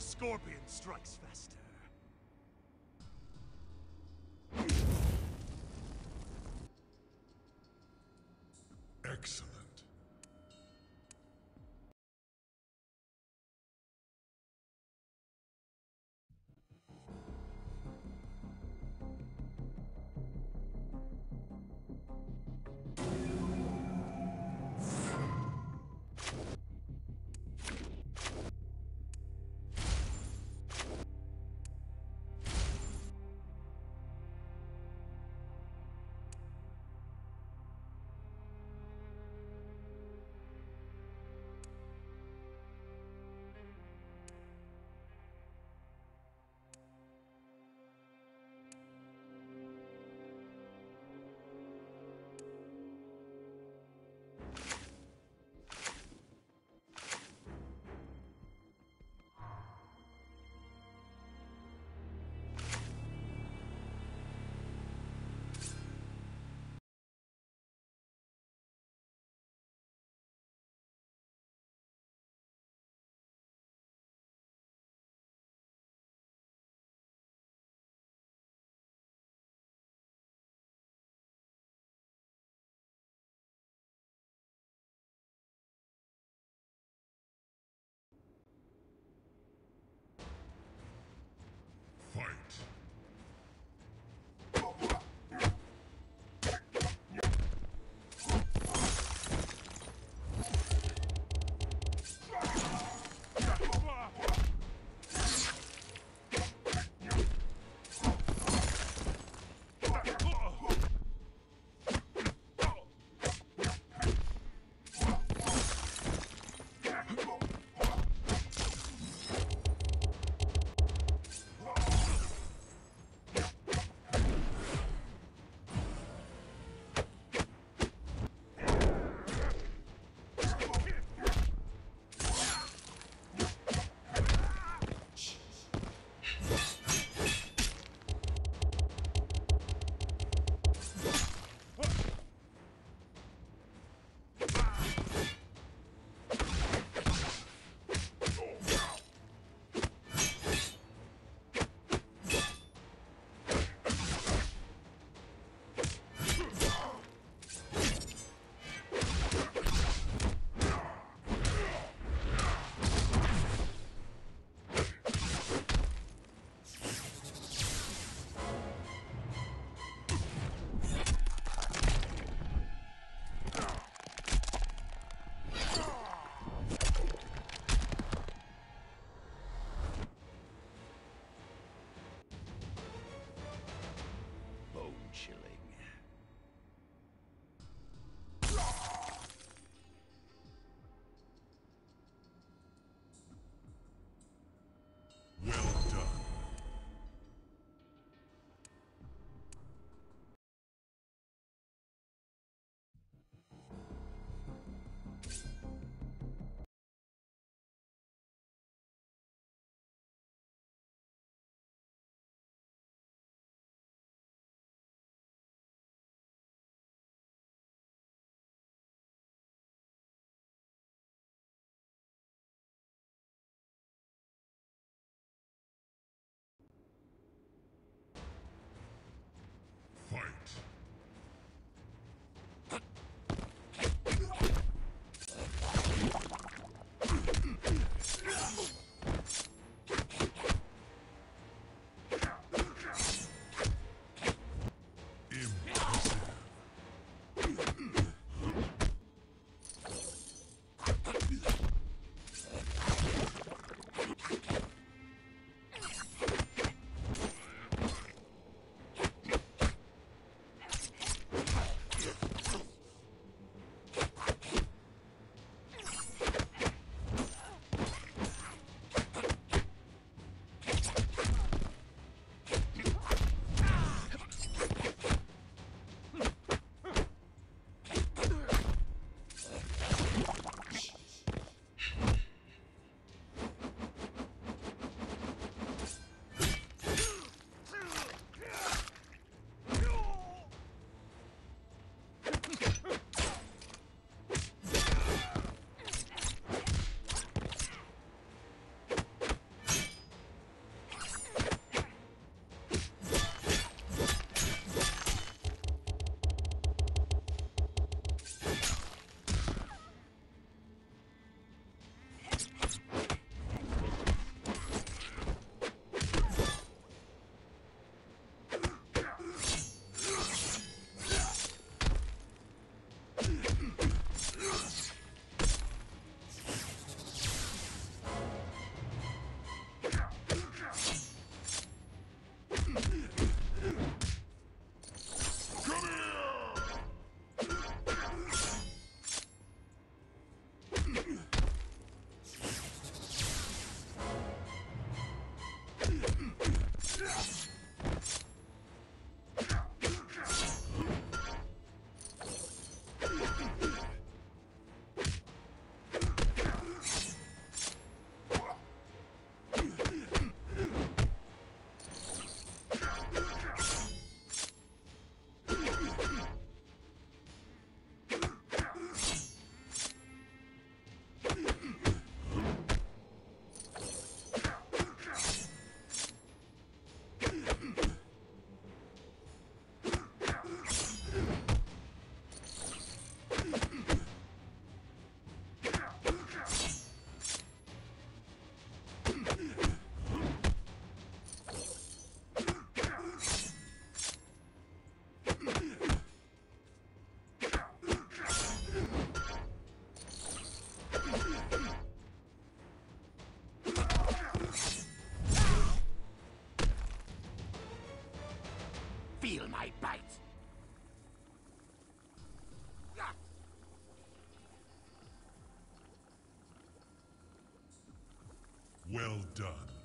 Scorpion strikes faster. Well done.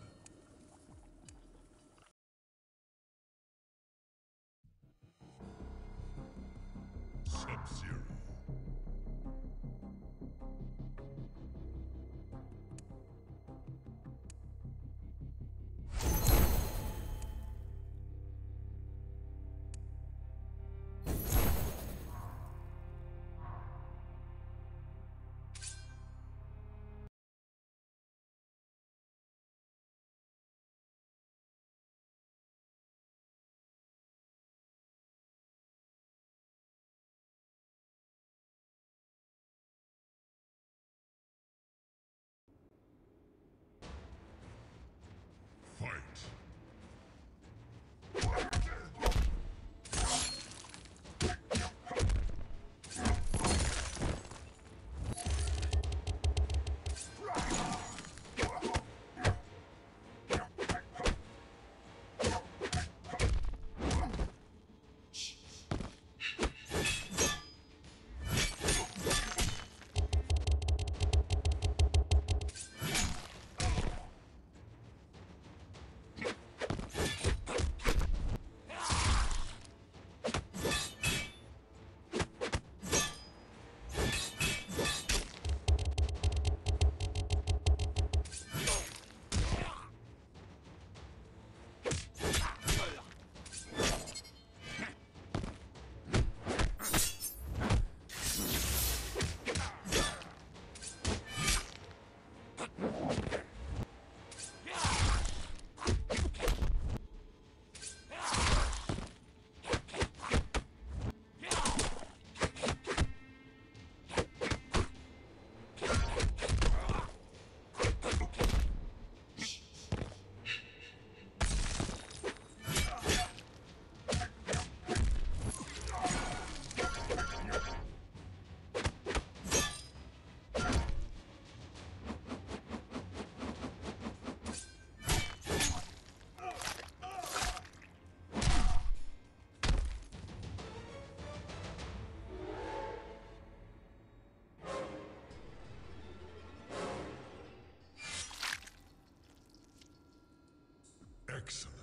Sub-Zero. Fight. Excellent.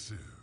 Impressive.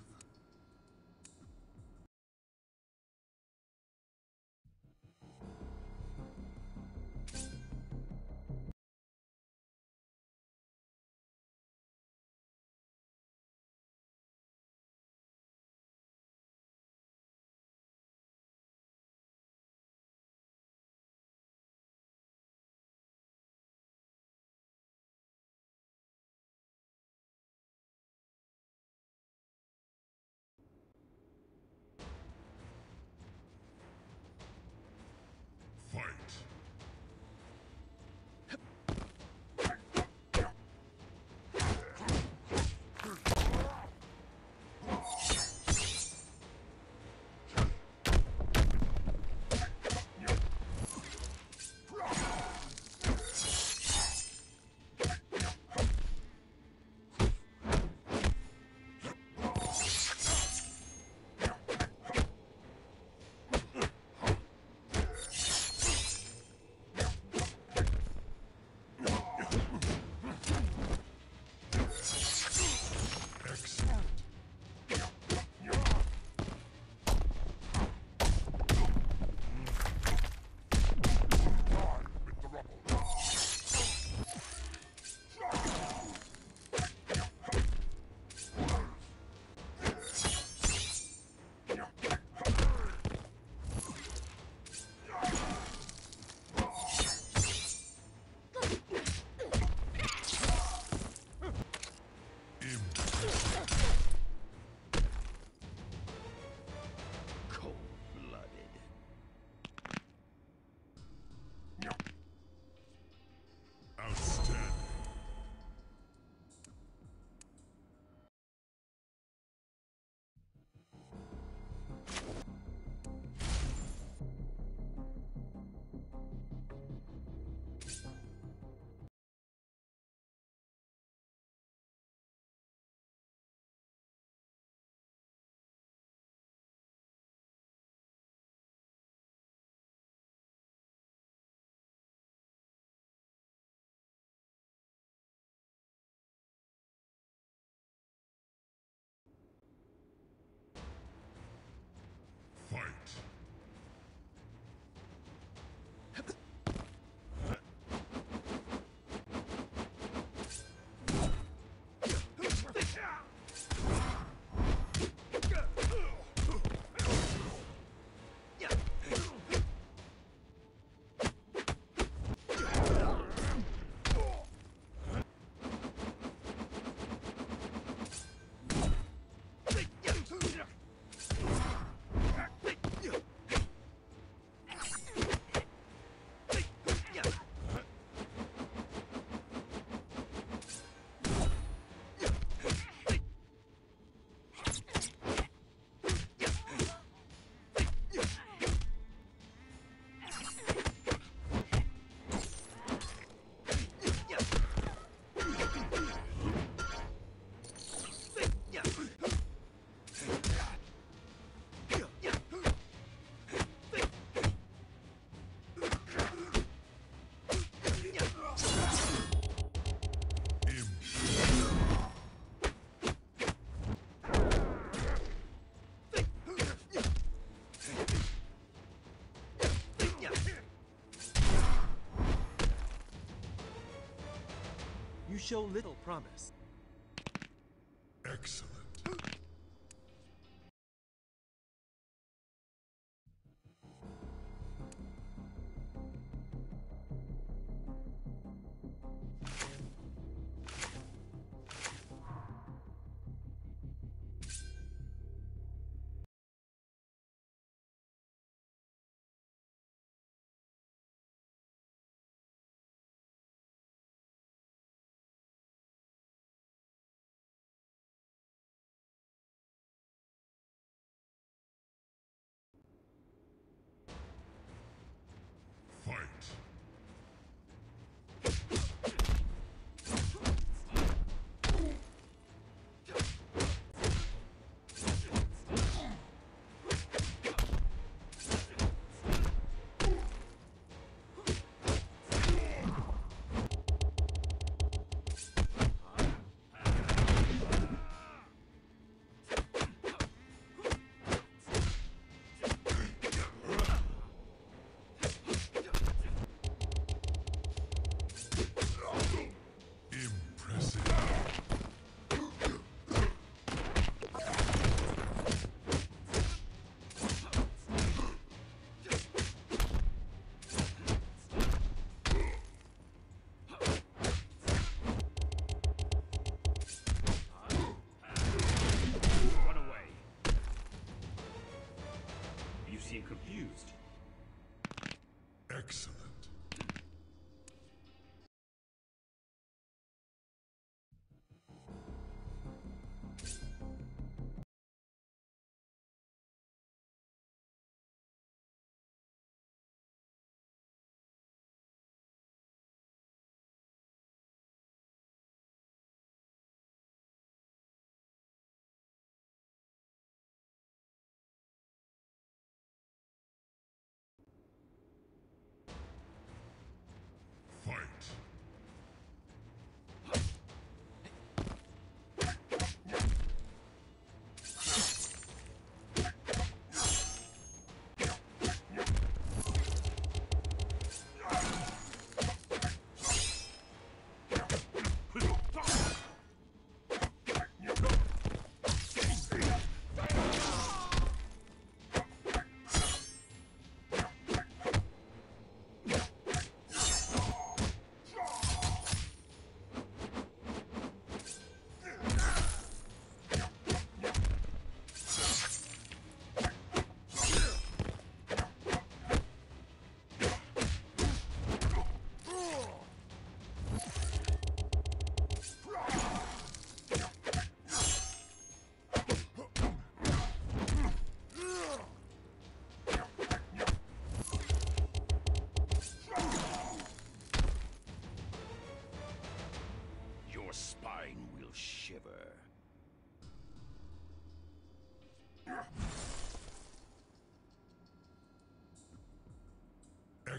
Show little promise. Excellent. Confused. Excellent.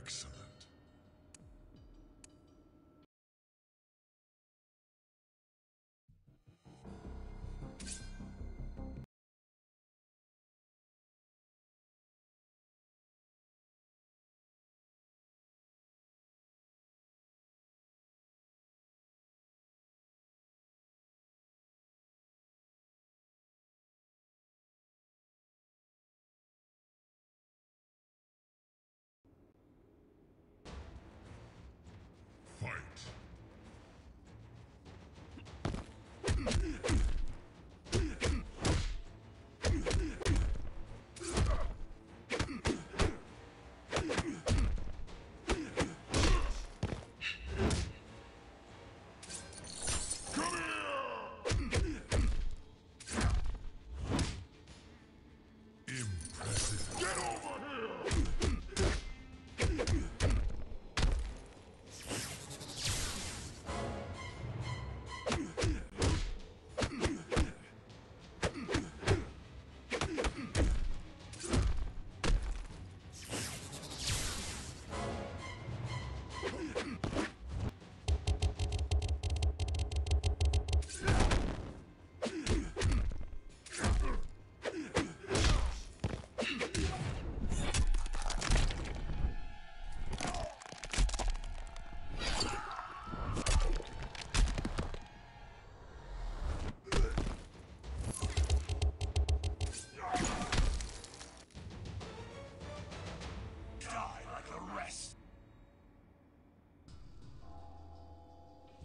Excellent.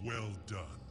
Well done.